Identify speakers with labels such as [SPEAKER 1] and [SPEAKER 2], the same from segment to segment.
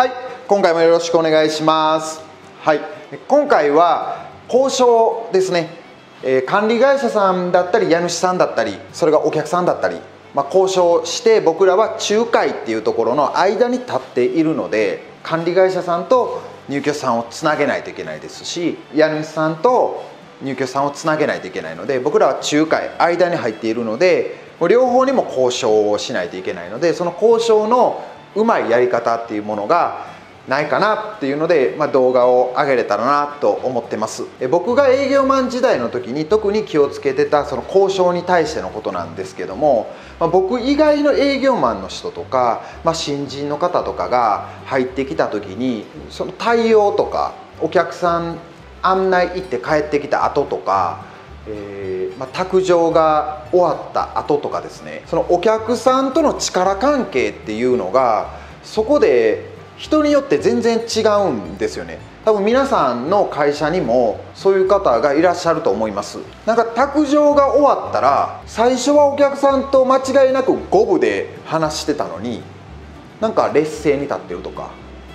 [SPEAKER 1] はい今回もよろしくお願いします。はい今回は交渉ですね、えー、管理会社さんだったり家主さんだったりそれがお客さんだったり、まあ、交渉して僕らは仲介っていうところの間に立っているので管理会社さんと入居者さんをつなげないといけないですし家主さんと入居者さんをつなげないといけないので僕らは仲介間に入っているので両方にも交渉をしないといけないのでその交渉のうまいやり方っていうものがないかなっていうので、まあ、動画を上げれたらなと思ってます。僕が営業マン時代の時に特に気をつけてたその交渉に対してのことなんですけども、まあ、僕以外の営業マンの人とか、まあ、新人の方とかが入ってきた時にその対応とかお客さん案内行って帰ってきた後とか、えーまあ、卓上が終わった後とかですねそのお客さんとの力関係っていうのがそこで人によって全然違うんですよね。多分皆さんの会社にもそういう方がいらっしゃると思います。なんか卓上が終わったら最初はお客さんと間違いなく五分で話してたのになんか劣勢に立ってるとか。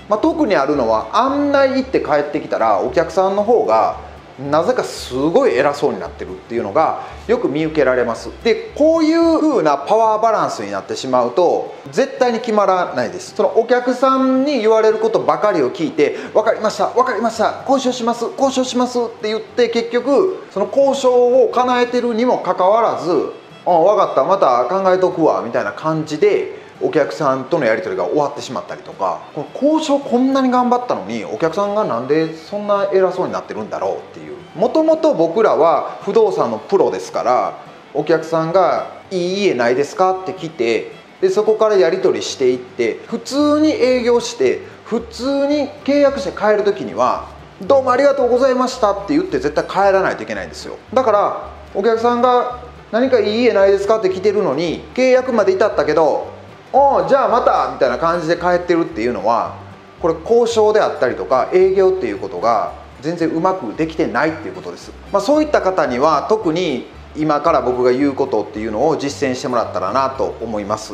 [SPEAKER 1] まあ、特にあるのは案内行って帰ってきたらお客さんの方がなぜかすごい偉そうになってるっていうのがよく見受けられます。でこういう風なパワーバランスになってしまうと絶対に決まらないです。そのお客さんに言われることばかりを聞いて「分かりました分かりました交渉します交渉します」って言って結局その交渉を叶えてるにもかかわらず「あ分かったまた考えとくわ」みたいな感じでお客さんとのやり取りが終わってしまったりとかこの交渉こんなに頑張ったのにお客さんがなんでそんな偉そうになってるんだろうっていうもともと僕らは不動産のプロですからお客さんが「いい家ないですか?」って来てでそこからやり取りしていって普通に営業して普通に契約して帰る時には「どうもありがとうございました」って言って絶対帰らないといけないんですよだからお客さんが何かいい家ないですか？って来てるのに契約まで至ったけどおじゃあまたみたいな感じで帰ってるっていうのはこれ交渉であったりとか営業っていうことが全然うまくできてないっていうことです、まあ、そういった方には特に今から僕が言うことっていうのを実践してもらったらなと思います。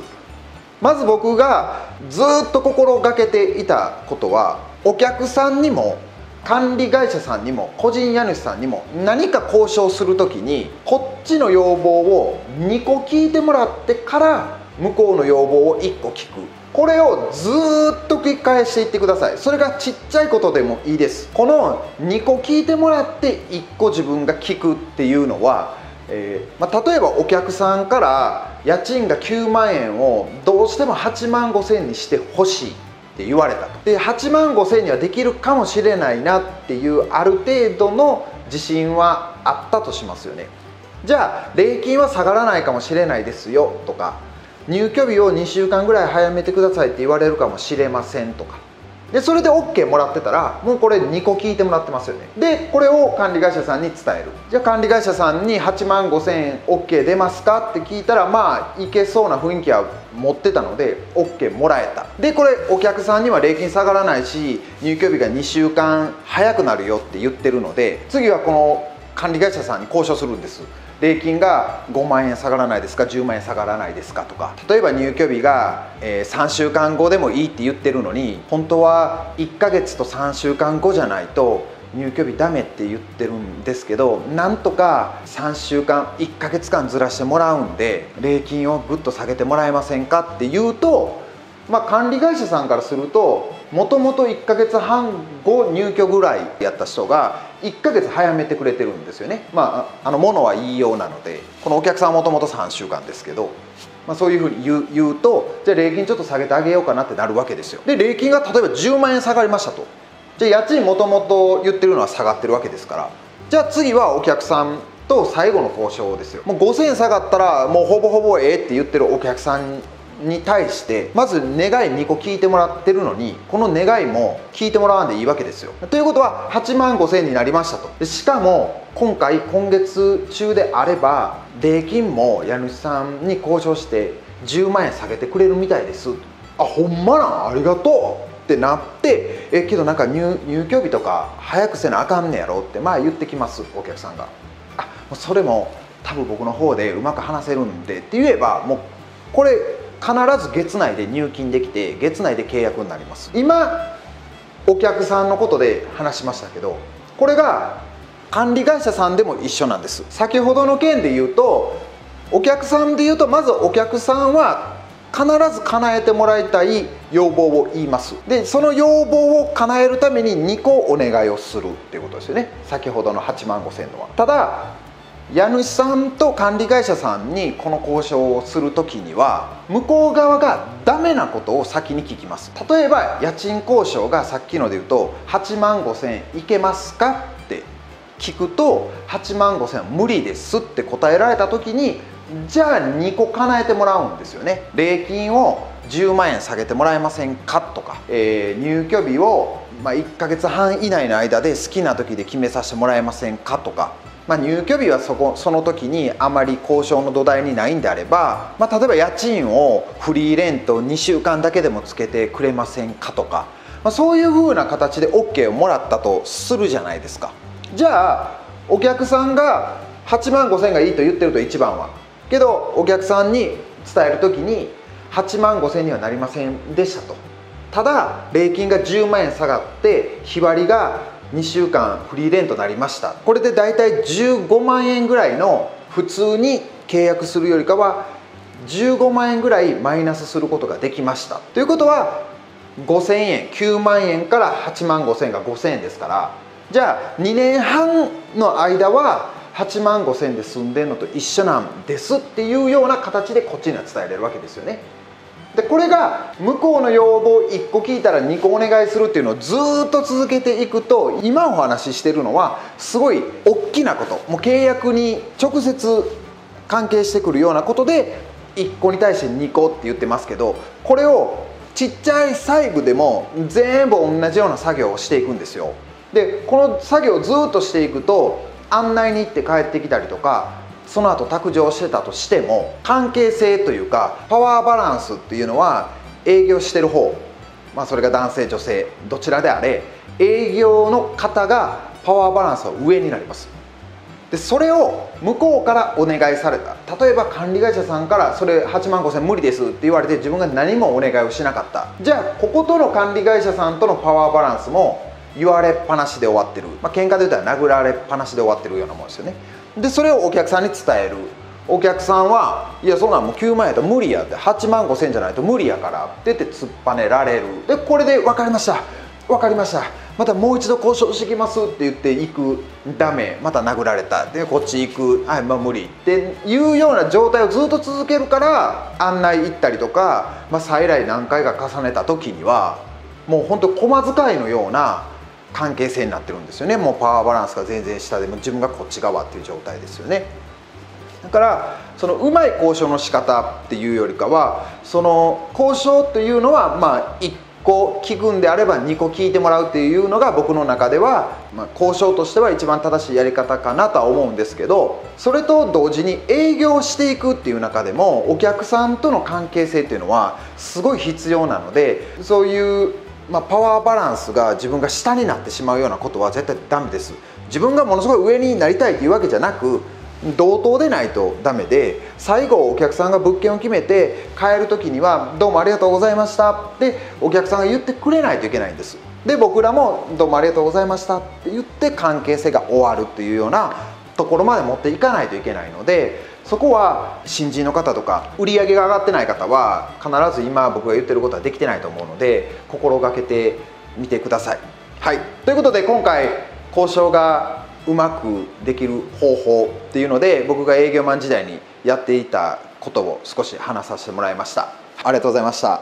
[SPEAKER 1] まず僕がずっと心がけていたことはお客さんにも管理会社さんにも個人家主さんにも何か交渉する時にこっちの要望を2個聞いてもらってから向こうの要望を1個聞く。これをずっと繰り返していってください。それがちっちゃいことでもいいです。この2個聞いてもらって1個自分が聞くっていうのは、えー、まあ、例えばお客さんから家賃が9万円をどうしても8万5千にしてほしいって言われたと。で8万5千にはできるかもしれないなっていうある程度の自信はあったとしますよね。じゃあ礼金は下がらないかもしれないですよとか入居日を2週間ぐらい早めてくださいって言われるかもしれませんとか。でそれで OK もらってたらもうこれ2個聞いてもらってますよね。でこれを管理会社さんに伝える。じゃあ管理会社さんに8万5千円 OK 出ますかって聞いたらまあいけそうな雰囲気は持ってたので OK もらえた。でこれお客さんには礼金下がらないし入居日が2週間早くなるよって言ってるので次はこの管理会社さんに交渉するんです。礼金が5万円下がらないですか10万円下がらないですかとか。例えば入居日が、え3週間後でもいいって言ってるのに本当は1ヶ月と3週間後じゃないと入居日ダメって言ってるんですけどなんとか3週間1ヶ月間ずらしてもらうんで礼金をぐっと下げてもらえませんかって言うとまあ、管理会社さんからするともともと1ヶ月半後入居ぐらいやった人が1ヶ月早めてくれてるんですよね。まああのものは言いようなのでこのお客さんはもともと3週間ですけど、まあ、そういうふうに言う言うとじゃあ礼金ちょっと下げてあげようかなってなるわけですよ。で礼金が例えば10万円下がりましたと。じゃあ家賃もともと言ってるのは下がってるわけですから。じゃあ次はお客さんと最後の交渉ですよ。もう5000円下がったらもうほぼほぼええって言ってるお客さんに対してまず願い2個聞いてもらってるのにこの願いも聞いてもらわんでいいわけですよ。ということは8万5千円になりましたと。しかも今回今月中であれば礼金も家主さんに交渉して10万円下げてくれるみたいです。あほんまなん？ありがとうってなってえけどなんか入入居日とか早くせなあかんねやろってまあ言ってきますお客さんが。あそれも多分僕の方でうまく話せるんでって言えばもうこれ必ず月内で入金できて月内で契約になります。今お客さんのことで話しましたけどこれが管理会社さんでも一緒なんです。先ほどの件で言うとお客さんで言うとまずお客さんは必ず叶えてもらいたい要望を言います。でその要望を叶えるために2個お願いをするっていうことですよね。先ほどの8万5千のは。ただ家主さんと管理会社さんにこの交渉をする時には向こう側がダメなことを先に聞きます。例えば家賃交渉がさっきので言うと8万5千いけますかって聞くと8万5千は無理ですって答えられた時にじゃあ2個叶えてもらうんですよね。礼金を10万円下げてもらえませんかとか、えー、入居日を、ま、1ヶ月半以内の間で好きな時で決めさせてもらえませんかとかまあ、入居日はそこその時にあまり交渉の土台にないんであれば、まあ、例えば家賃をフリーレント2週間だけでもつけてくれませんかとか、まあ、そういうふうな形で OK をもらったとするじゃないですか。じゃあお客さんが8万5千がいいと言ってると一番はけどお客さんに伝える時に8万5千にはなりませんでしたと。ただ礼金が10万円下がって日割りが2週間フリーレントになりました。これで大体15万円ぐらいの普通に契約するよりかは15万円ぐらいマイナスすることができました。ということは5000円9万円から8万5000円が5000円ですから。じゃあ2年半の間は8万5000円で済んでんのと一緒なんですっていうような形でこっちには伝えれるわけですよね。でこれが向こうの要望1個聞いたら2個お願いするっていうのをずっと続けていくと今お話ししてるのはすごい大きなこと。もう契約に直接関係してくるようなことで1個に対して2個って言ってますけどこれをちっちゃい細部でも全部同じような作業をしていくんですよ。でこの作業をずっとしていくと案内に行って帰ってきたりとかその後卓上してたとしても関係性というかパワーバランスっていうのは営業してる方まあそれが男性女性どちらであれ営業の方がパワーバランスは上になります。でそれを向こうからお願いされた。例えば管理会社さんからそれ8万5千無理ですって言われて自分が何もお願いをしなかった。じゃあこことの管理会社さんとのパワーバランスも言われっぱなしで終わってる。まあ喧嘩で言ったら殴られっぱなしで終わってるようなもんですよね。でそれをお客さんに伝える。お客さんはいやそんなんもう9万円やったら無理やって8万5千じゃないと無理やからって言って突っぱねられる。でこれで分かりました。分かりました。またもう一度交渉してきますって言って行く。ダメ。また殴られた。でこっち行く。はいまあ無理。っていうような状態をずっと続けるから案内行ったりとか、まあ、再来何回か重ねた時にはもう本当駒遣いのような関係性になってるんですよね。もうパワーバランスが全然下でも自分がこっち側っていう状態ですよね。だからそのうまい交渉の仕方っていうよりかはその交渉というのはまあ1個聞くんであれば2個聞いてもらうっていうのが僕の中では、まあ、交渉としては一番正しいやり方かなとは思うんですけどそれと同時に営業していくっていう中でもお客さんとの関係性っていうのはすごい必要なのでそういうまあ、パワーバランスが自分が下になってしまうようなことは絶対ダメです。自分がものすごい上になりたいというわけじゃなく同等でないとダメで最後お客さんが物件を決めて帰る時には「どうもありがとうございました」ってお客さんが言ってくれないといけないんです。で僕らも「どうもありがとうございました」って言って関係性が終わるっていうようなところまで持っていかないといけないのでそこは新人の方とか売り上げが上がってない方は必ず今僕が言ってることはできてないと思うので心がけてみてください。はい、ということで今回交渉がうまくできる方法っていうので僕が営業マン時代にやっていたことを少し話させてもらいました。ありがとうございました。